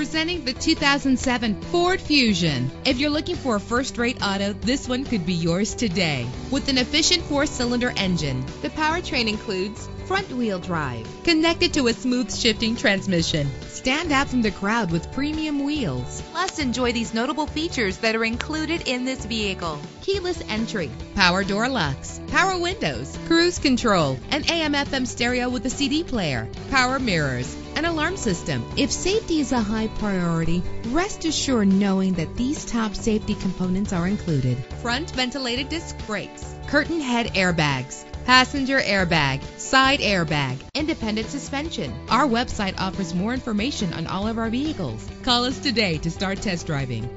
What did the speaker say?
Presenting the 2007 Ford Fusion. If you're looking for a first-rate auto, this one could be yours today. With an efficient four-cylinder engine, the powertrain includes front-wheel drive connected to a smooth shifting transmission. Stand out from the crowd with premium wheels. Plus, enjoy these notable features that are included in this vehicle. Keyless entry, power door locks, power windows, cruise control, an AM FM stereo with a CD player, power mirrors, an alarm system. If safety is a high priority, rest assured knowing that these top safety components are included. Front ventilated disc brakes, curtain head airbags, passenger airbag, side airbag, independent suspension. Our website offers more information on all of our vehicles. Call us today to start test driving.